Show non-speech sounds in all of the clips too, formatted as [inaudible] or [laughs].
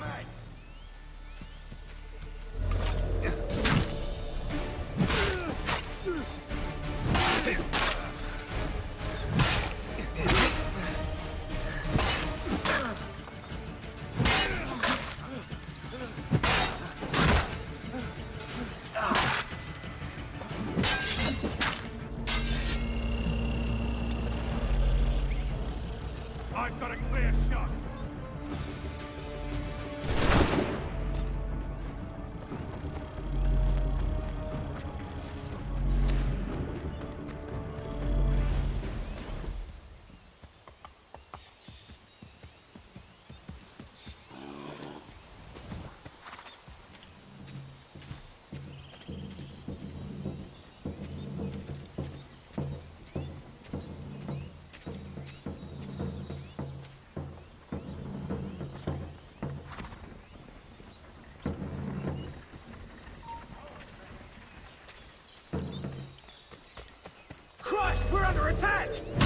I've attack!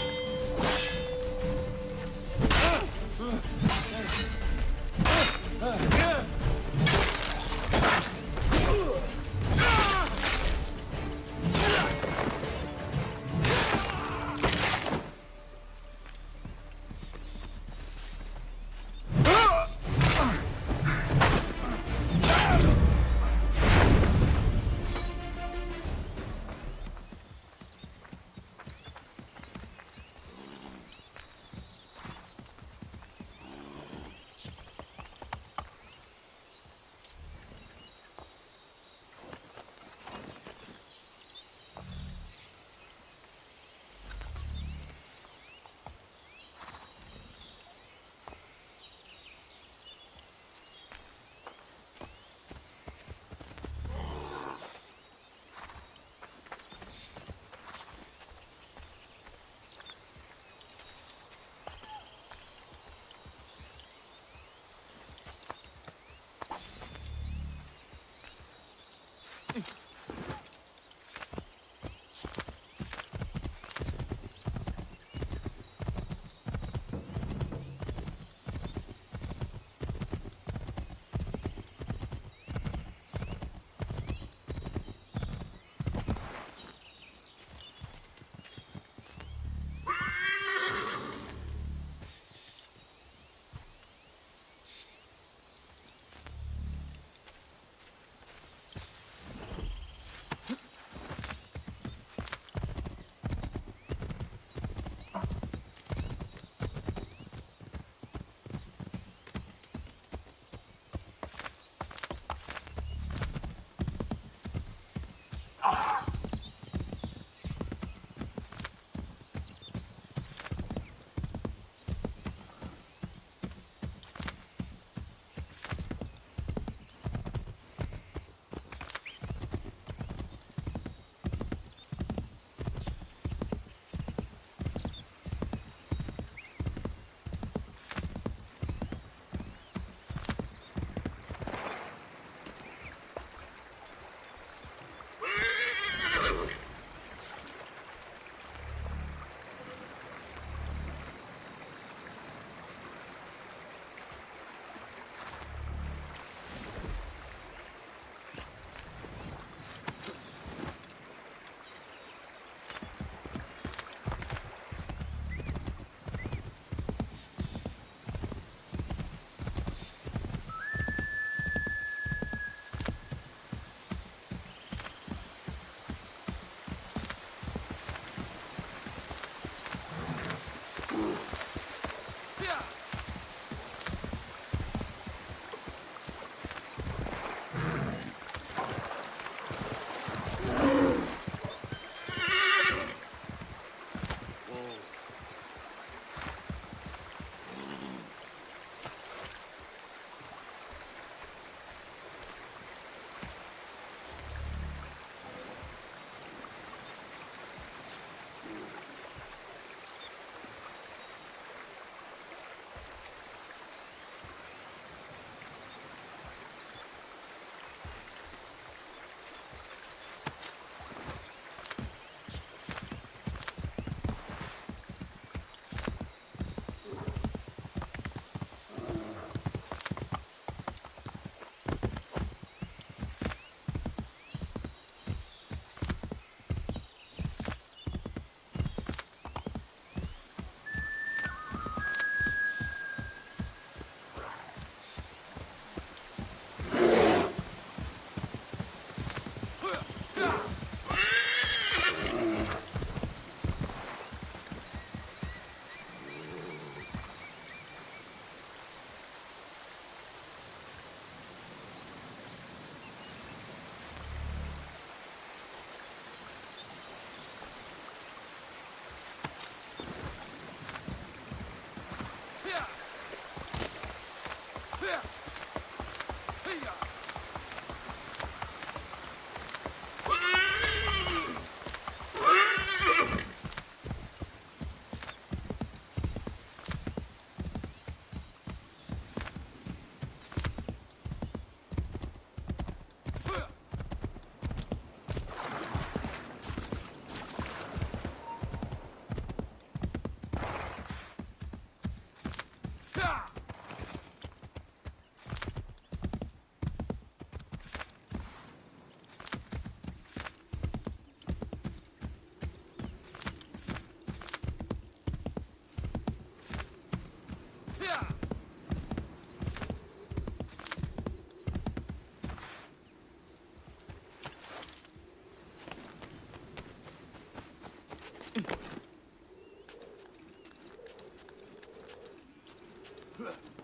Huh.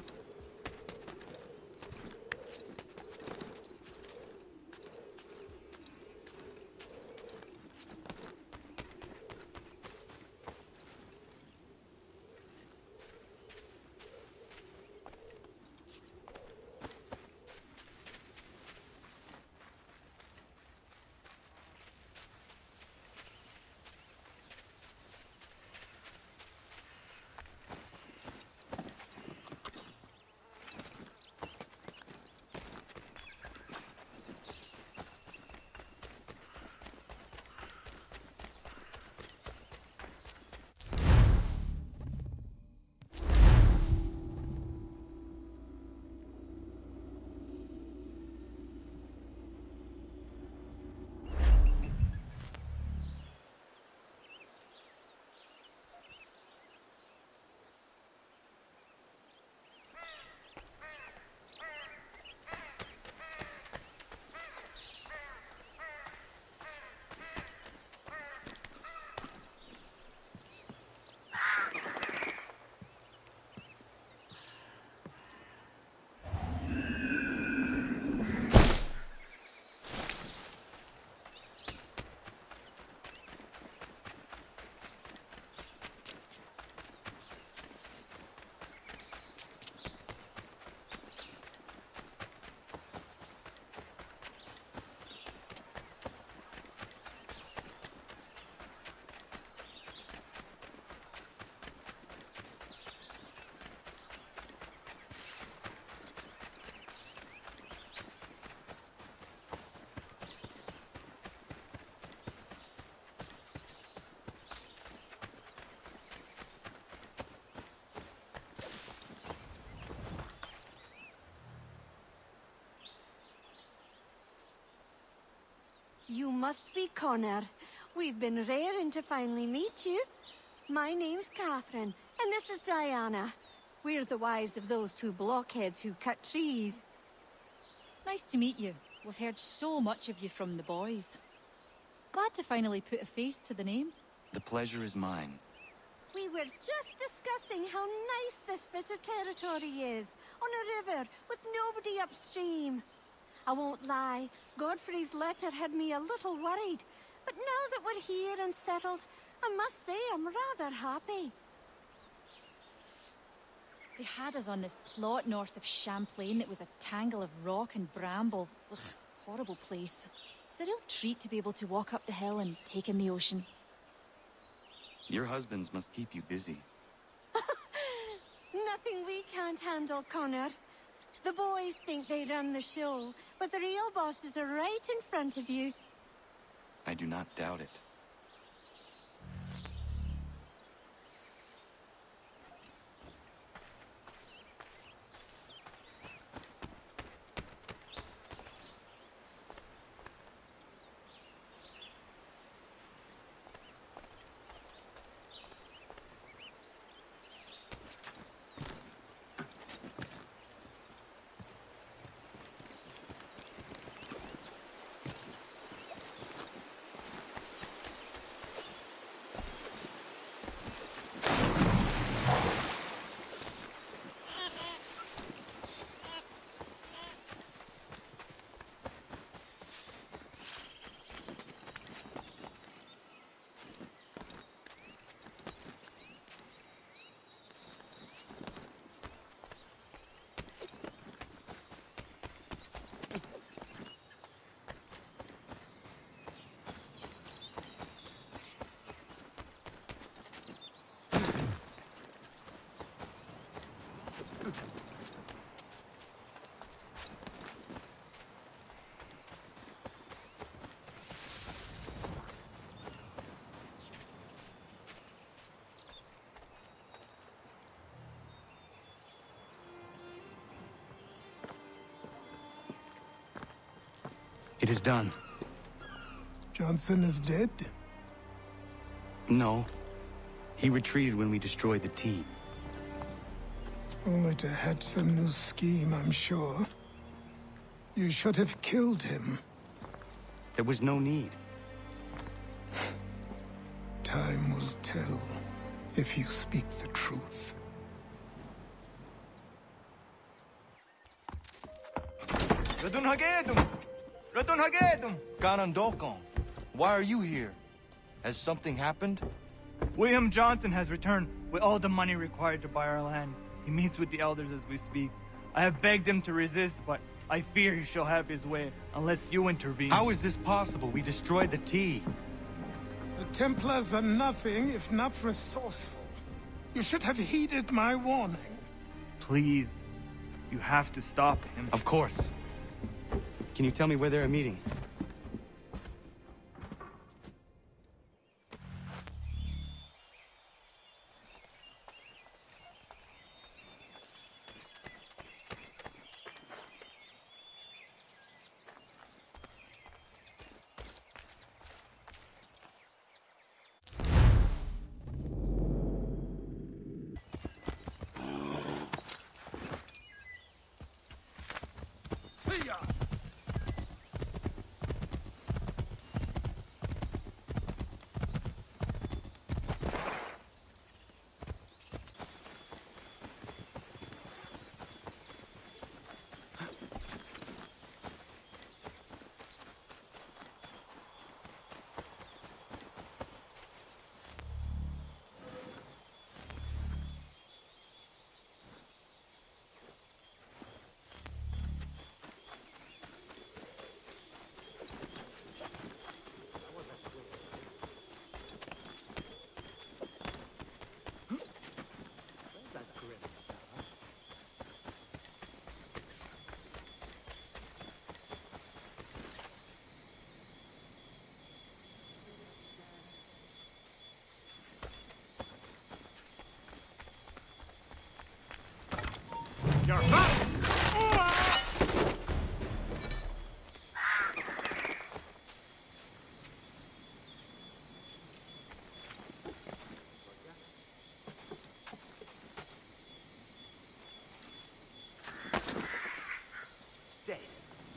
You must be Connor. We've been raring to finally meet you. My name's Catherine, and this is Diana. We're the wives of those two blockheads who cut trees. Nice to meet you. We've heard so much of you from the boys. Glad to finally put a face to the name. The pleasure is mine. We were just discussing how nice this bit of territory is, on a river, with nobody upstream. I won't lie, Godfrey's letter had me a little worried, but now that we're here and settled, I must say I'm rather happy. They had us on this plot north of Champlain that was a tangle of rock and bramble. Ugh, horrible place. It's a real treat to be able to walk up the hill and take in the ocean. Your husbands must keep you busy. [laughs] Nothing we can't handle, Connor. The boys think they run the show, but the real bosses are right in front of you. I do not doubt it. It is done. Johnson is dead? No. He retreated when we destroyed the tea. Only to hatch some new scheme, I'm sure. You should have killed him. There was no need. Time will tell if you speak the truth. Ratonhnhaké:ton! Radun Hagedum! Kanen'tó:kon, why are you here? Has something happened? William Johnson has returned with all the money required to buy our land. He meets with the elders as we speak. I have begged him to resist, but I fear he shall have his way unless you intervene. How is this possible? We destroyed the tea. The Templars are nothing if not resourceful. You should have heeded my warning. Please, you have to stop him. Of course. Can you tell me where they're meeting? Dead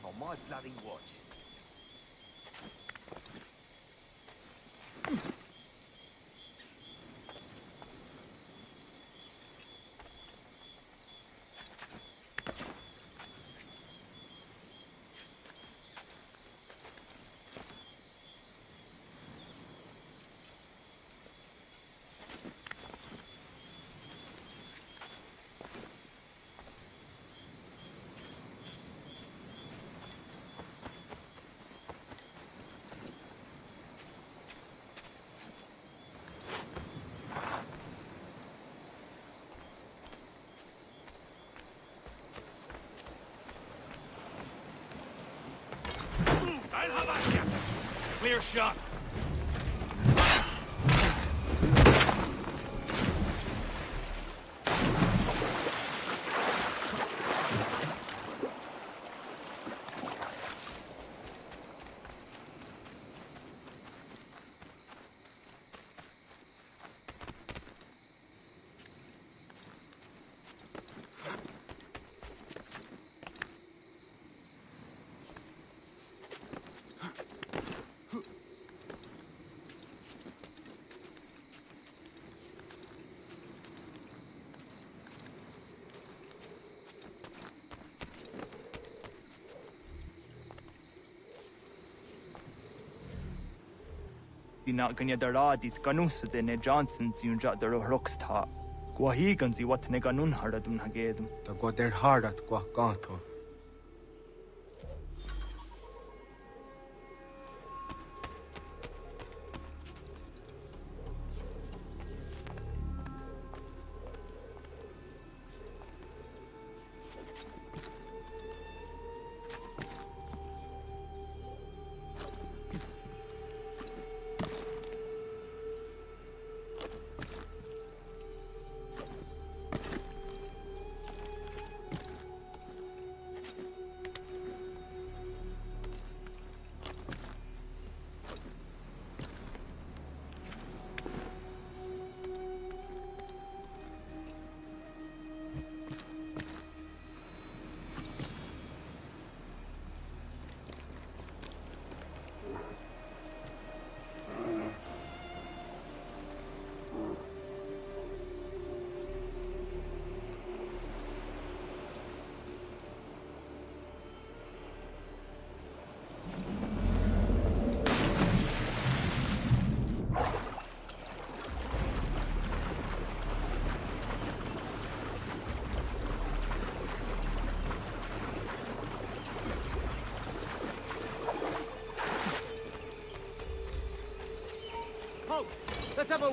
on my bloody watch. I'll have at you. Clear shot. tina ganya daradit ganusate ne Johnson siunja daro rocksta. Guahigan si wat ne ganun haradun hagedum. Ta gua der harat gua kanto.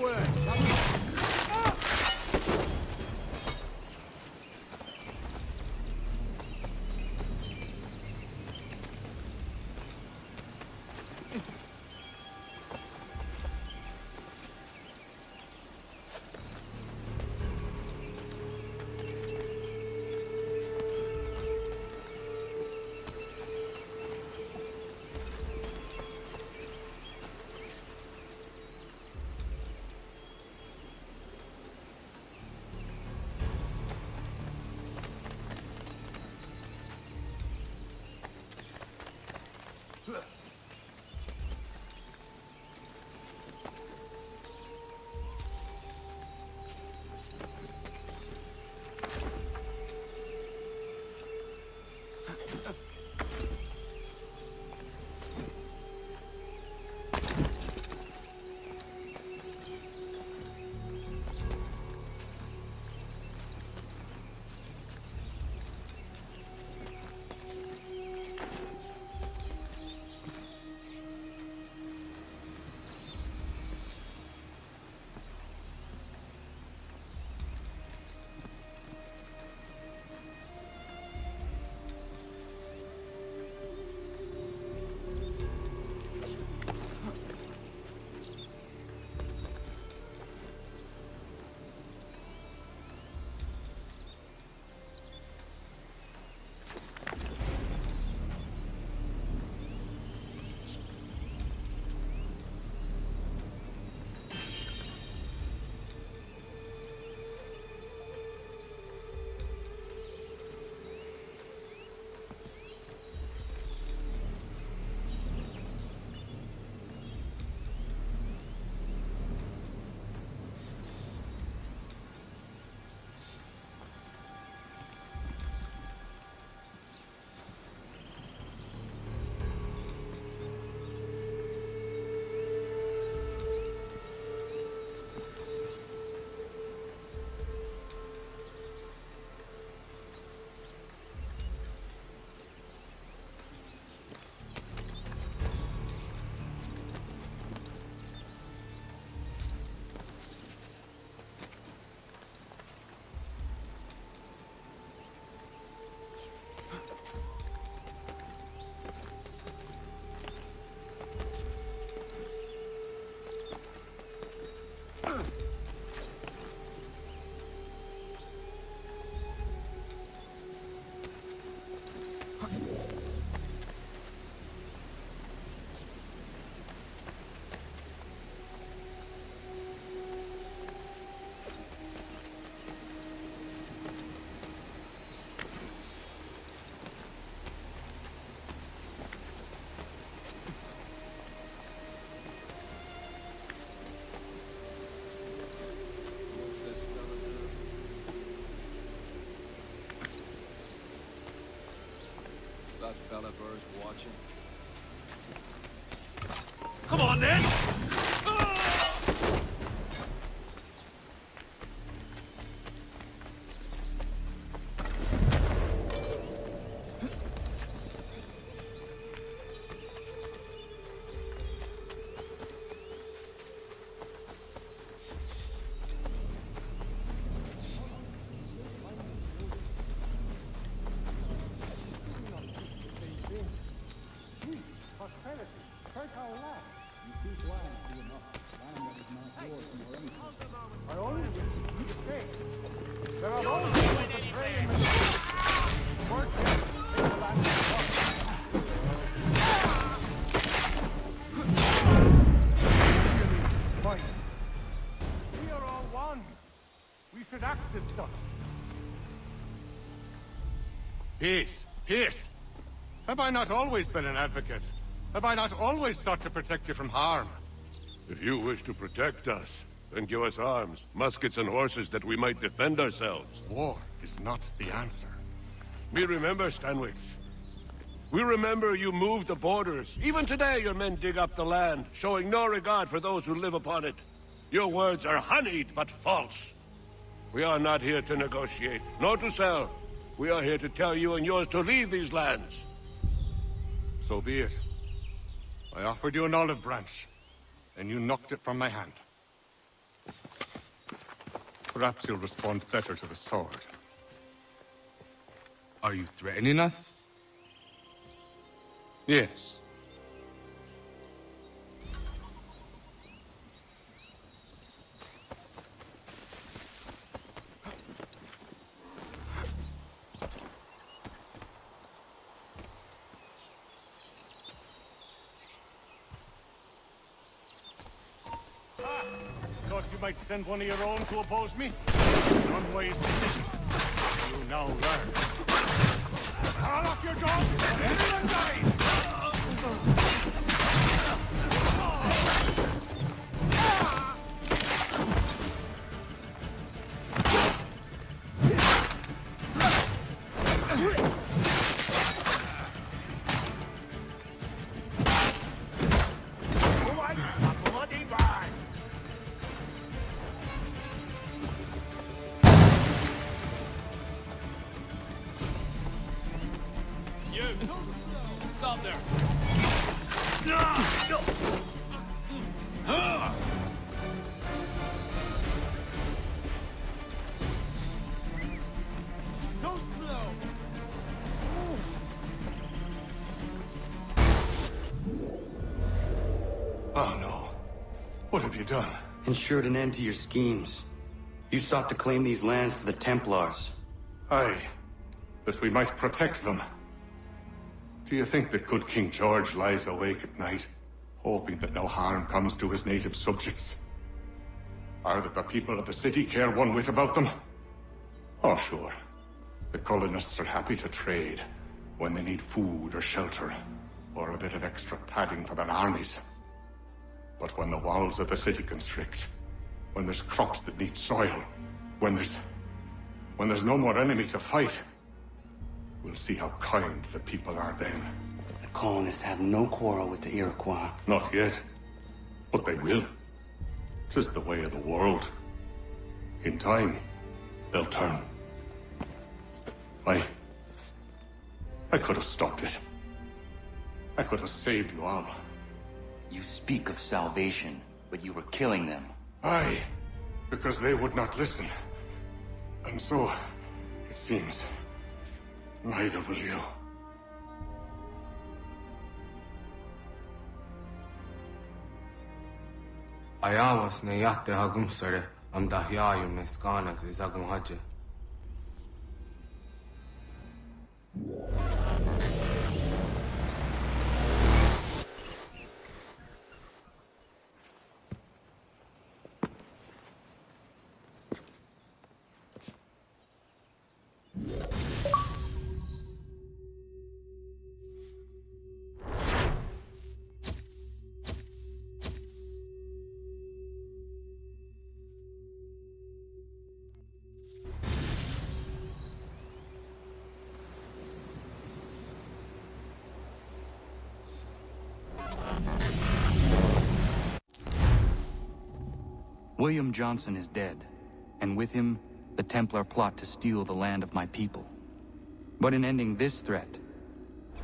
Let's fella Burr's watching. Come on then! Peace, peace. Have I not always been an advocate? Have I not always sought to protect you from harm? If you wish to protect us, then give us arms, muskets and horses that we might defend ourselves. War is not the answer. We remember, Stanwix. We remember you moved the borders. Even today your men dig up the land, showing no regard for those who live upon it. Your words are honeyed, but false. We are not here to negotiate, nor to sell. We are here to tell you and yours to leave these lands. So be it. I offered you an olive branch, and you knocked it from my hand. Perhaps you'll respond better to the sword. Are you threatening us? Yes. Thought you might send one of your own to oppose me? An unwise decision. You now learn. Call off your and everyone dies! Oh no. What have you done? Ensured an end to your schemes. You sought to claim these lands for the Templars. Aye. That we might protect them. Do you think that good King George lies awake at night, hoping that no harm comes to his native subjects? Or that the people of the city care one whit about them? Oh, sure. The colonists are happy to trade when they need food or shelter, or a bit of extra padding for their armies. But when the walls of the city constrict, when there's crops that need soil, when there's... when there's no more enemy to fight, we'll see how kind the people are then. The colonists have no quarrel with the Iroquois. Not yet. But they will. Tis the way of the world. In time, they'll turn. I... I could have stopped it. I could have saved you all. You speak of salvation, but you were killing them. Aye, because they would not listen. And so, it seems, neither will you. Ayawas ne yate hagum sare am dahyayum ne skanas is agum haje. William Johnson is dead, and with him, the Templar plot to steal the land of my people. But in ending this threat,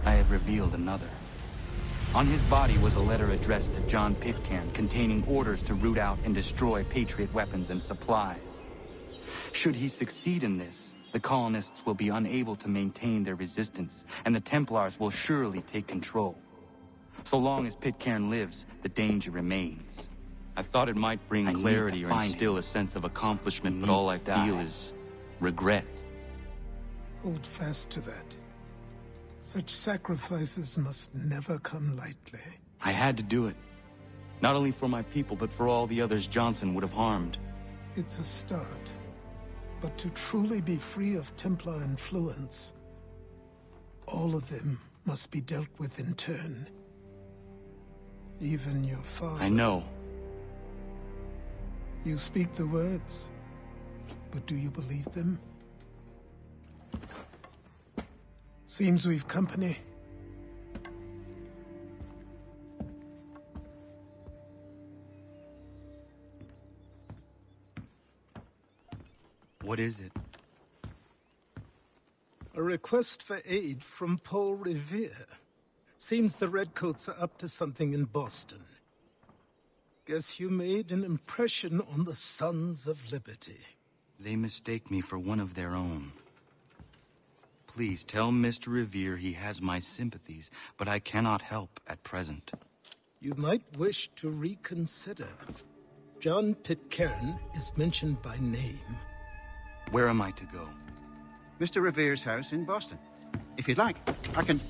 I have revealed another. On his body was a letter addressed to John Pitcairn containing orders to root out and destroy Patriot weapons and supplies. Should he succeed in this, the colonists will be unable to maintain their resistance, and the Templars will surely take control. So long as Pitcairn lives, the danger remains. I thought it might bring I clarity to or find instill a sense of accomplishment, but all I die. feel is regret. Hold fast to that. Such sacrifices must never come lightly. I had to do it. Not only for my people, but for all the others Johnson would have harmed. It's a start. But to truly be free of Templar influence, all of them must be dealt with in turn. Even your father. I know. You speak the words, but do you believe them? Seems we've company. What is it? A request for aid from Paul Revere. Seems the Redcoats are up to something in Boston. Guess you made an impression on the Sons of Liberty. They mistake me for one of their own. Please tell Mr. Revere he has my sympathies, but I cannot help at present. You might wish to reconsider. John Pitcairn is mentioned by name. Where am I to go? Mr. Revere's house in Boston. If you'd like, I can.